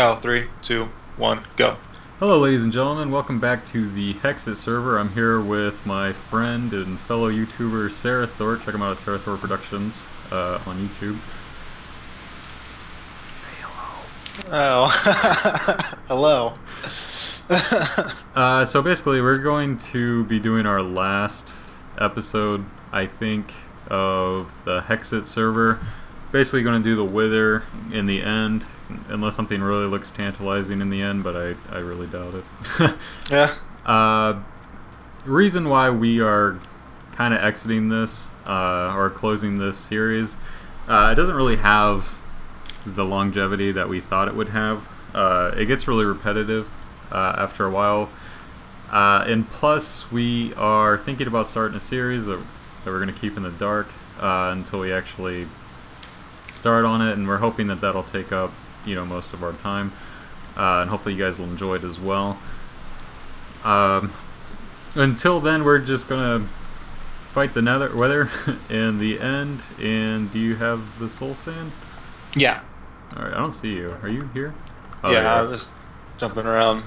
Oh, three, two, one, go. Hello, ladies and gentlemen. Welcome back to the Hexxit server. I'm here with my friend and fellow YouTuber Sarah Thor. Check him out at Sarah Thor Productions uh, on YouTube. Say hello. Oh, hello. Uh, so basically, we're going to be doing our last episode, I think, of the Hexxit server. Basically, going to do the Wither in the end, unless something really looks tantalizing in the end, but I, I really doubt it. yeah. Uh, reason why we are kind of exiting this uh, or closing this series, uh, it doesn't really have the longevity that we thought it would have. Uh, it gets really repetitive uh, after a while. Uh, and plus, we are thinking about starting a series that, that we're going to keep in the dark uh, until we actually start on it, and we're hoping that that'll take up, you know, most of our time, uh, and hopefully you guys will enjoy it as well. Um, until then, we're just gonna fight the nether weather in the end. And do you have the soul sand? Yeah. All right, I don't see you. Are you here? Oh, yeah, there I you was jumping around.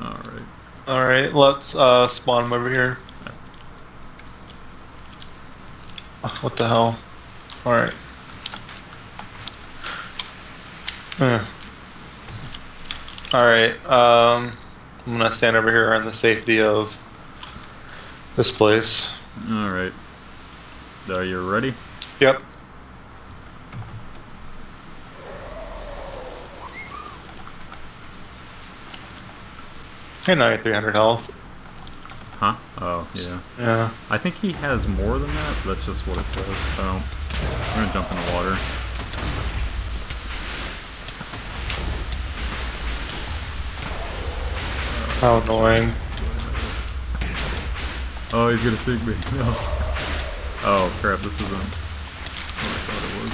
All right. All right, let's uh, spawn him over here. What the hell? All right. Uh. All right. Um, I'm gonna stand over here in the safety of this place. All right. Are you ready? Yep. Hey, now you're 300 health. Huh? Oh, yeah. Yeah. I think he has more than that. But that's just what it says. Oh, I'm gonna jump in the water. How annoying. Oh, he's gonna sink me. No. Oh crap! This isn't what I thought it was.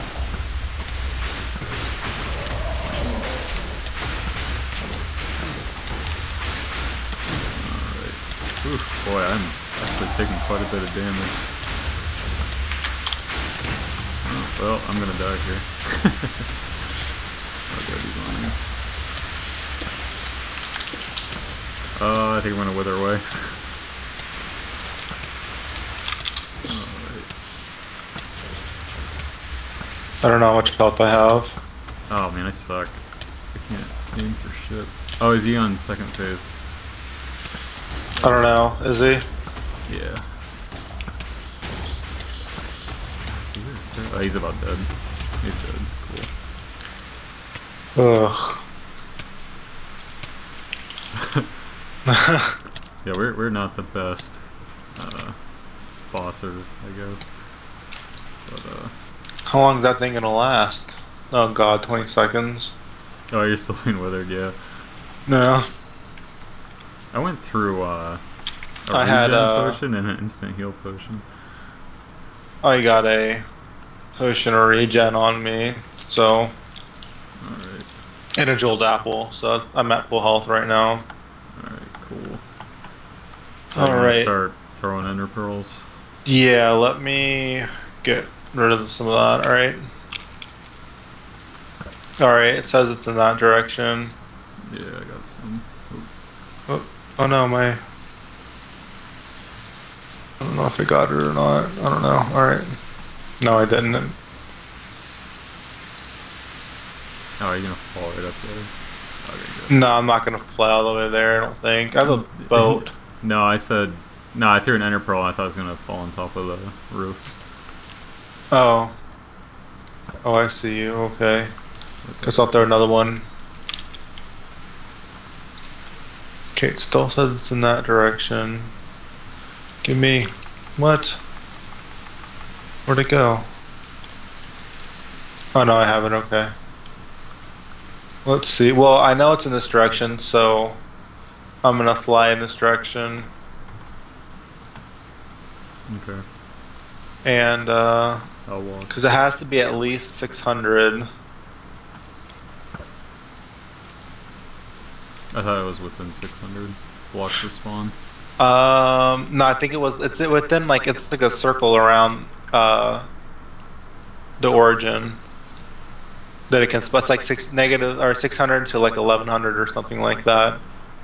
Alright. Oof, boy, I'm actually taking quite a bit of damage. Oh, well, I'm gonna die here. oh god, he's on me. Uh, I think I'm gonna wither away. I don't know how much health I have. Oh man, I suck. I can't aim for shit. Oh, is he on second phase? I don't know. Is he? Yeah. Is he there? Oh, he's about dead. He's dead. Cool. Ugh. Yeah, we're we're not the best uh, bossers, I guess. But uh, How long is that thing gonna last? Oh god, 20 seconds. oh, you're still being withered. Yeah, No. I went through uh, a I had, regen uh, potion and an instant heal potion. I got a potion or regen on me, so All right, and a jeweled apple, so I'm at full health right now. All right. So All I'm gonna start throwing ender pearls. Yeah, let me get rid of some of that. All right. All right. It says it's in that direction. Yeah, I got some. Oop. Oh, oh no, my. I don't know if I got it or not. I don't know. All right. No, I didn't. Oh, are you gonna fall right up there? Okay. No, I'm not gonna fly all the way there. I don't think. I have a boat. No, I said no. I threw an ender pearl. I thought it was gonna fall on top of the roof. Oh. Oh, I see you. Okay. Guess I'll throw another one. Okay, it still says it's in that direction. Give me. What? Where'd it go? Oh no, I haven't. Okay. Let's see. Well, I know it's in this direction, so I'm gonna fly in this direction. Okay, And, uh, I'll walk. because it has to be at least 600. I thought it was within 600 blocks of spawn. Um, no, I think it was. It's within like it's like a circle around uh the origin. that it can split like six negative or 600 to like 1100 or something like that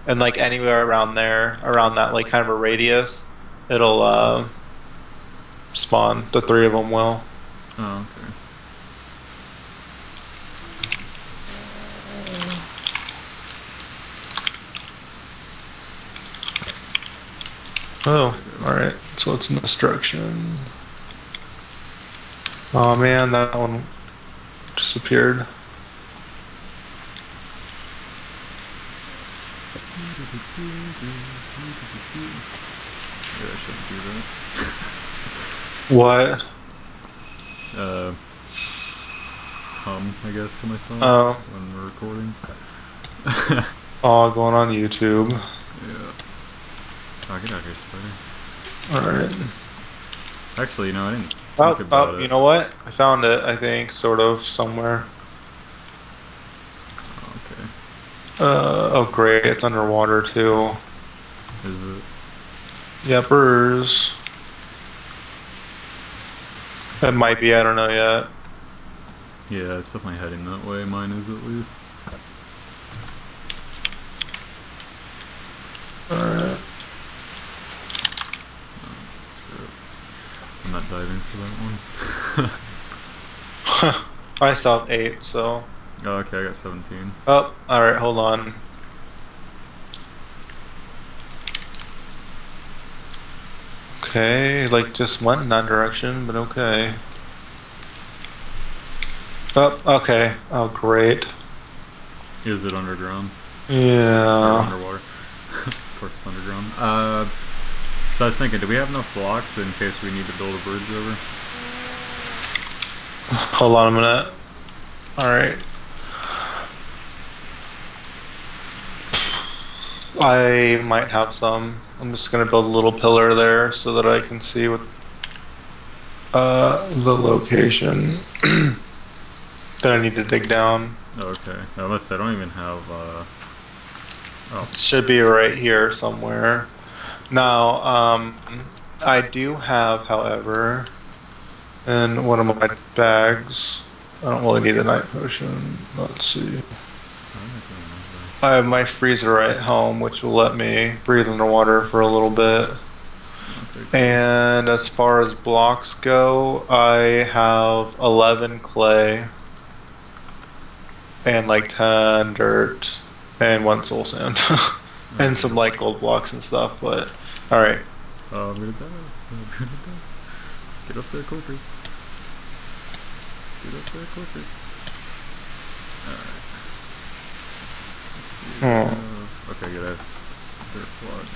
and like anywhere around there around that like kind of a radius it'll uh spawn the three of them will Oh, okay. oh all right. So it's an destruction. Oh man that one disappeared Yeah, I shouldn't do what that. Uh, hum, I guess, to myself Oh. when we're recording. oh going on youtube Yeah. Oh, get out here, spider. all right Actually, you know, I didn't think Oh, about oh, it. you know what? I found it. I think sort of somewhere. Oh, okay. Uh, oh, great! It's underwater too. Is it? Yepers. It might be. I don't know yet. Yeah, it's definitely heading that way. Mine is at least. All right. I'm not diving for that one. I still have eight. So. Oh, okay, I got 17. Oh, all right. Hold on. Okay, like just went in that direction, but okay. Oh, okay. Oh, great. Is it underground? Or Yeah. underwater? of course, it's underground. Uh, so I was thinking, do we have enough blocks in case we need to build a bridge over? Hold on a minute. Alright. I might have some. I'm just gonna build a little pillar there so that I can see what uh, the location that I need to dig down. Okay. Unless I don't even have, uh... Oh, It should be right here somewhere. Now, um, I do have, however, in one of my bags. I don't really need the night potion. Let's see. I have my freezer at home, which will let me breathe underwater for a little bit. And as far as blocks go, I have 11 clay and like 10 dirt and one soul sand and some like gold blocks and stuff. But all right, Oh, uh, I'm gonna die. I'm gonna die. Get up there quicker. Get up there quicker. Alright. Uh, okay, good. Have dirt block.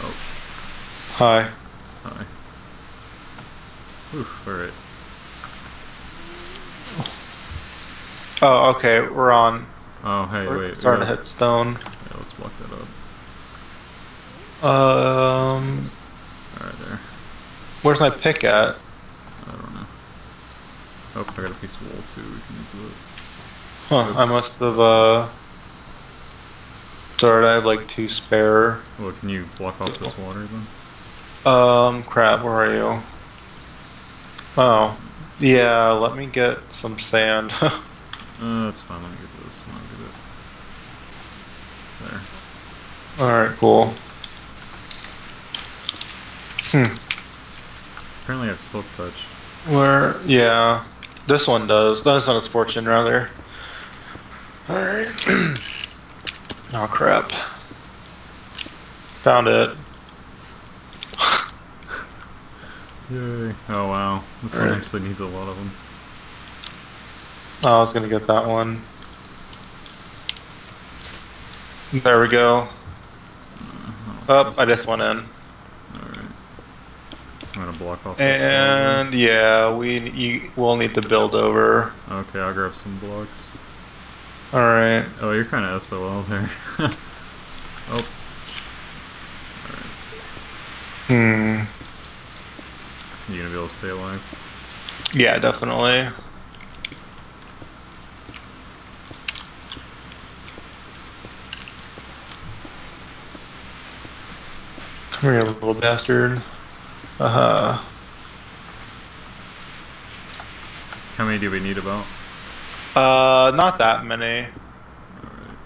Oh, hi. hi. Oof, alright. Oh, okay, we're on. Oh, hey, We're wait. starting yeah. to hit stone. Yeah, let's block that up. Um, Alright, there. where's my pick at? I don't know. Oh, I got a piece of wool too. We can use it. Huh, I must have uh. Sorry, I have like two spare. Well, can you block off this water then? Um, crap, where are you? Oh, yeah, let me get some sand. Uh, that's fine. Let me get this. I'll get it. There. Alright, cool. Hmm, Apparently, I have silk touch. where, yeah, this one does. That's not as fortune, rather. Alright. oh, crap. Found it. Yay! Oh wow, this one Alright. actually needs a lot of them. Oh, I was gonna get that one. There we go. Oh, I just went in. All right. I'm gonna block off. this And yeah, we you, we'll need to build over. Okay, I'll grab some blocks. All right. Oh, you're kind of SOL there. oh. Hmm. You gonna be able to stay alive? Yeah, definitely. Come here, little bastard. Uh huh. How many do we need about? Uh, not that many. Alright.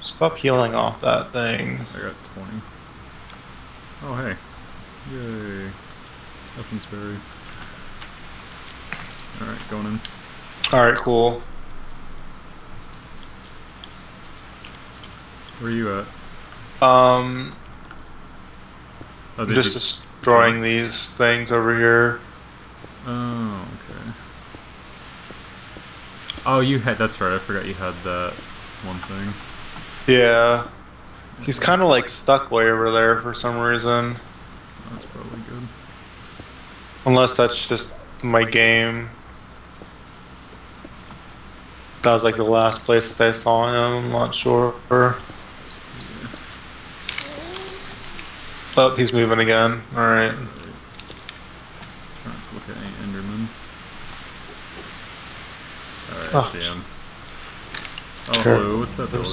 Stop healing off that thing. I got 20. Oh, hey. Yay. Essence berry. Alright, going in. Alright, cool. Where are you at? Um, Oh, just destroying these things over here. Oh, okay. Oh, you had. That's right. I forgot you had that one thing. Yeah. He's kind of like stuck way over there for some reason. That's probably good. Unless that's just my game. That was like the last place that I saw him. I'm not sure. Oh, he's moving again. Alright. Trying to look at any Enderman. Oh. I see him. Oh, Sure. hello. What's that building?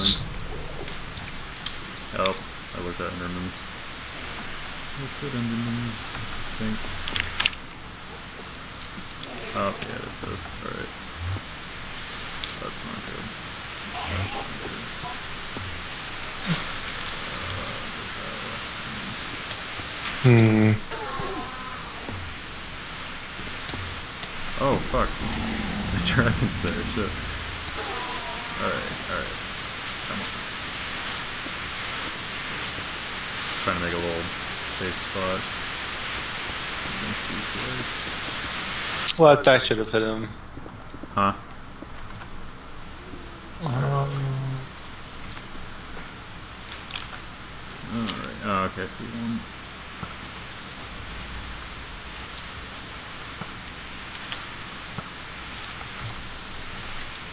Oh, I looked at Endermans. Looked at Endermans, I think. Oh, yeah, it does. Alright. That's not good. That's not good. Hmm. The there, shit. Alright, alright. Come on. Trying to make a little safe spot against these guys. Well, that should have hit him. Huh? Um. Alright. Oh, okay, I see one.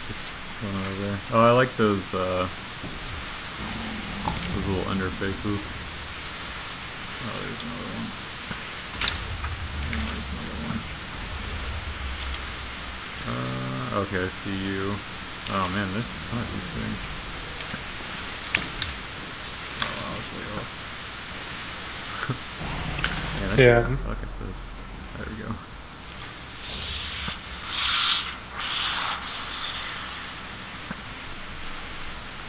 Just one over there. Oh, I like those, uh, those little under faces. Oh, there's another one. There's another one. Uh, okay, I see you. Oh man, there's a ton of these things. Oh that's way off. Man, I Yeah. suck at this. There we go.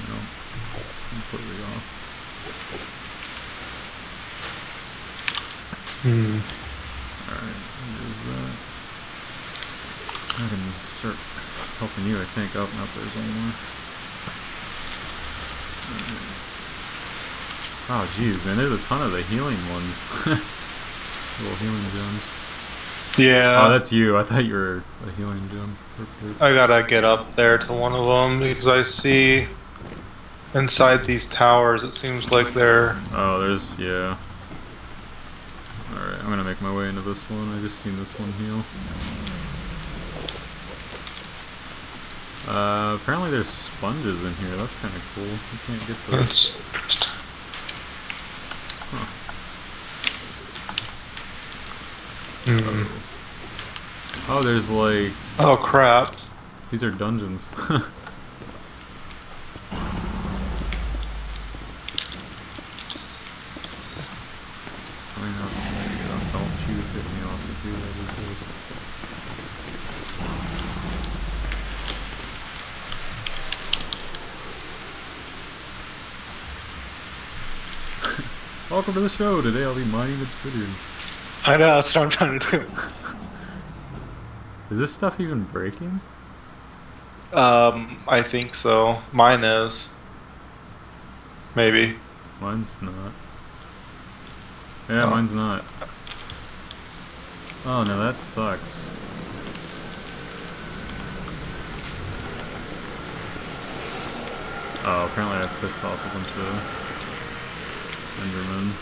No, completely off. Hmm. Alright, there's that. I can start helping you, I think. Oh, no, there's one more. Oh, jeez, man, there's a ton of the healing ones. Little healing gems. Yeah. oh, that's you. I thought you were a healing gem. I gotta get up there to one of them because I see inside these towers. It seems like they're. Oh, there's, yeah. Alright, I'm gonna make my way into this one. I just seen this one heal. Uh, apparently there's sponges in here. That's kind of cool. You can't get those. It's, Huh. hmm. Oh, there's like Oh crap! these are dungeons. Coming up. There you go. Don't you hit me off the two-legged ghost. Welcome to the show. Today I'll be mining obsidian. I know that's what I'm trying to do. Is this stuff even breaking? Um, I think so. Mine is. Maybe. Mine's not. Yeah, Oh. mine's not. Oh no, that sucks. Oh, apparently I pissed off a bunch of Endermen.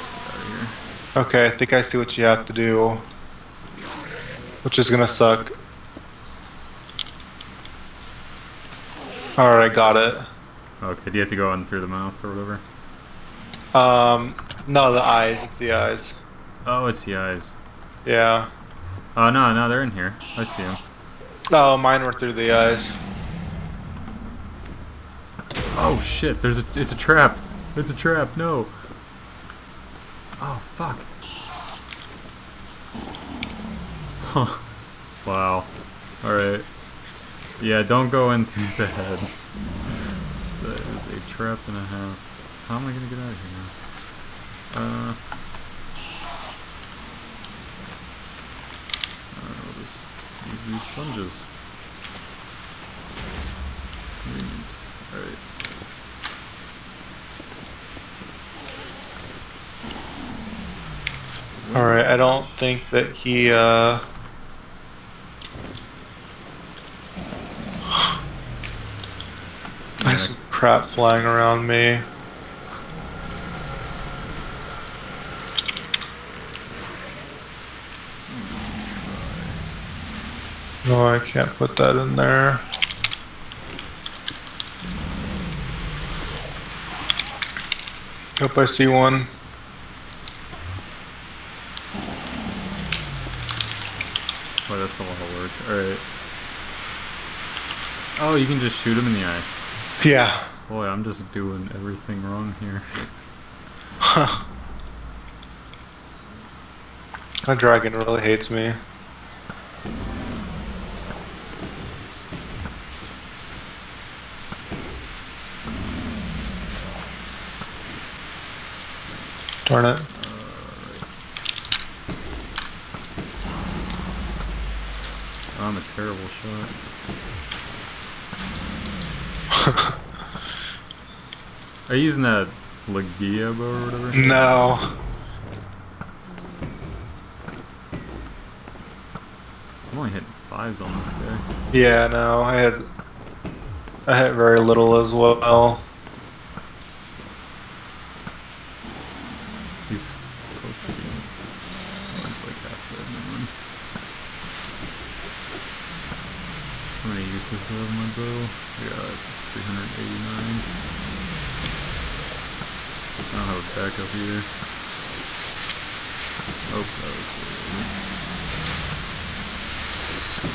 Get out of here. Okay, I think I see what you have to do. Which is gonna suck. Alright, got it. Okay, do you have to go in through the mouth or whatever? Um, no, the eyes. It's the eyes. Oh, it's the eyes. Yeah. Oh no, no, they're in here. I see them. Oh, mine were through the eyes. Oh shit! There's a. It's a trap. It's a trap. No. Oh fuck. Huh. Wow. All right. Yeah, don't go in through the head. That is a trap and a half. How am I gonna get out of here now? Uh. I'll just use these sponges. Alright. Alright, I don't think that he, uh... There's some crap flying around me. No, I can't put that in there. Hope I see one. Boy, that's a lot of work. Alright. Oh, you can just shoot him in the eye. Yeah. Boy, I'm just doing everything wrong here. That dragon really hates me. Darn it. I'm a terrible shot. Are you using that Legia bow or whatever? No. I'm only hitting fives on this guy. Yeah, no. I had I had very little as well. He's close to being. Oh, it's like half dead. Never mind. How many uses do I have my bow? I got 389. I don't have a backup either. Oh, that was weird.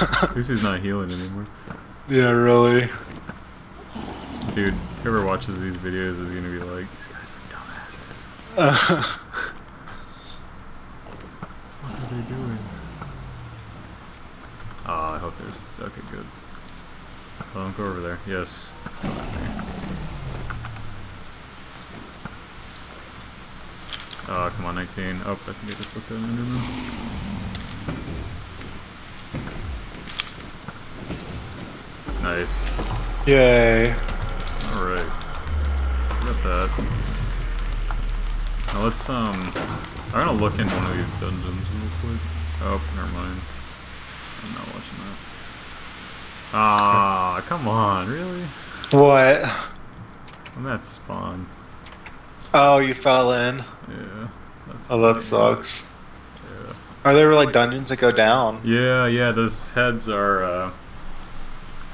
At least he's not healing anymore. Yeah, really. Dude, whoever watches these videos is gonna be like, these guys are dumbasses. What are they doing? Ah, I hope there's. Okay, good. Well, don't go over there. Yes. Go back there. Oh, come on, 19. Oh, I think I just looked at an Enderman. Nice. Yay. Alright. Got that. Now let's, um... I'm gonna look in one of these dungeons real quick. Oh, never mind. I'm not watching that. Ah, come on, really? What? I'm at spawn. Oh, you fell in. Yeah. Oh, that sucks. Yeah. Are there like dungeons that go down? Yeah, yeah, those heads are, uh...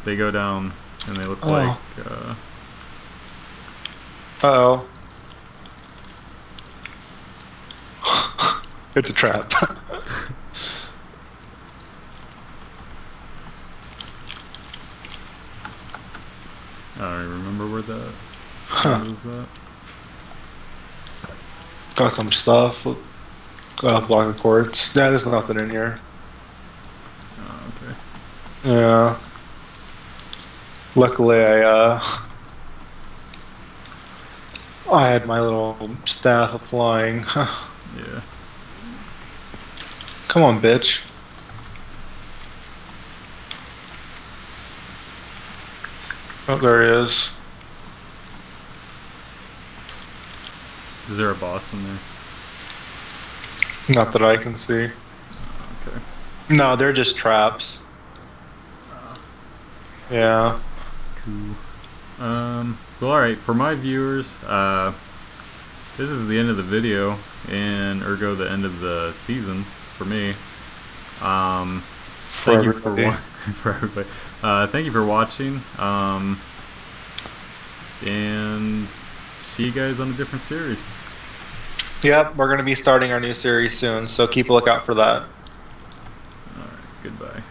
They go down, and they look Oh. like, uh... Uh oh. it's a trap. I don't remember where that Huh. was at. Got some stuff. Got a block of quartz. Yeah, there's nothing in here. Oh, okay. Yeah. Luckily, I uh, I had my little staff of flying. Yeah. Come on, bitch. Oh, there he is. Is there a boss in there? Not that I can see. Okay. No, they're just traps. Yeah. Um, well, alright, for my viewers, uh, this is the end of the video, and ergo the end of the season for me. Um, For thank you for everybody. for everybody. Uh, thank you for watching. Um, and see you guys on a different series. Yep, we're going to be starting our new series soon, so keep a lookout for that. All right, goodbye.